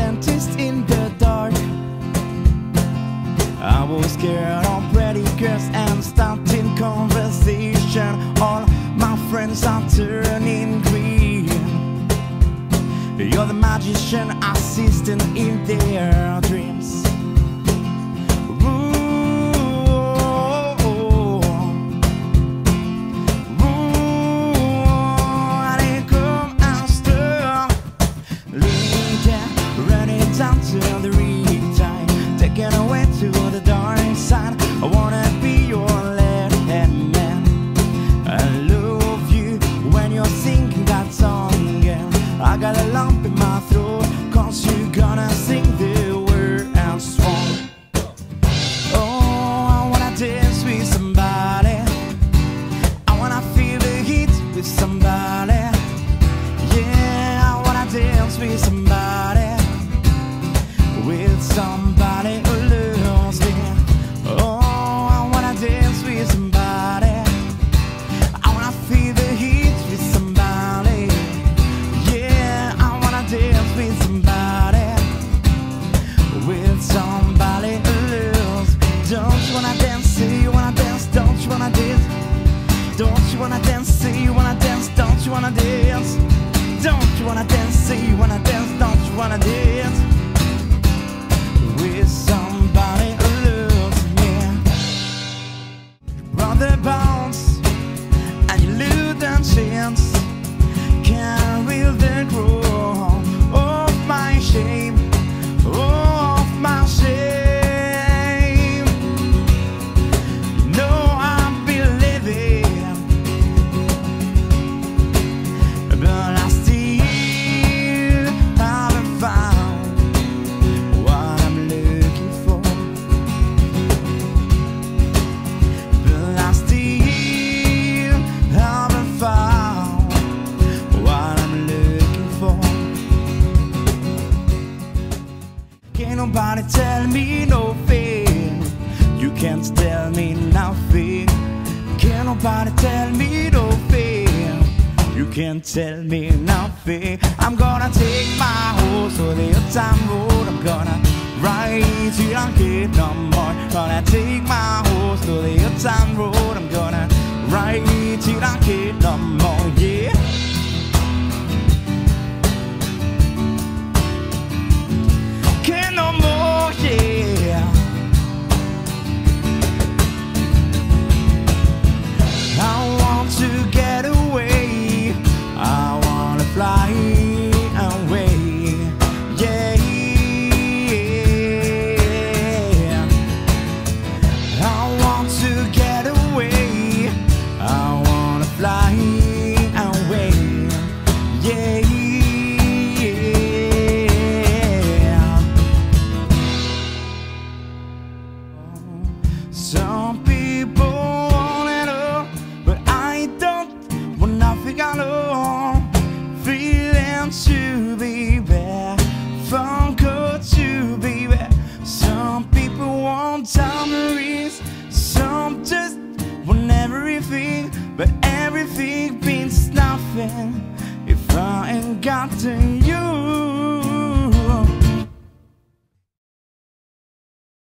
dentist in the dark. I was scared of pretty girls and starting conversation. All my friends are turning green. You're the magician assistant in their dreams. Away to the. I wanna be your left man. I love you when you're singing that song. girl. I got a lump in my throat, cause you're gonna sing the word and song. Oh, I wanna dance with somebody. I wanna feel the heat with somebody. Yeah, I wanna dance with somebody. With somebody you wanna dance? Don't you wanna dance? Say you wanna dance. Don't you wanna dance? With somebody nobody tell me nothing. You can't tell me nothing. Can't nobody tell me nothing. You can't tell me nothing. I'm gonna take my horse to the time road. I'm gonna ride till I get no more. Gonna take my horse to the time road. I'm gonna ride till I get no more. Some people want it all, but I don't want nothing at all. Feeling to be bad, fun good to be bad. Some people want tambourines, some just want everything, but everything means nothing if I ain't got to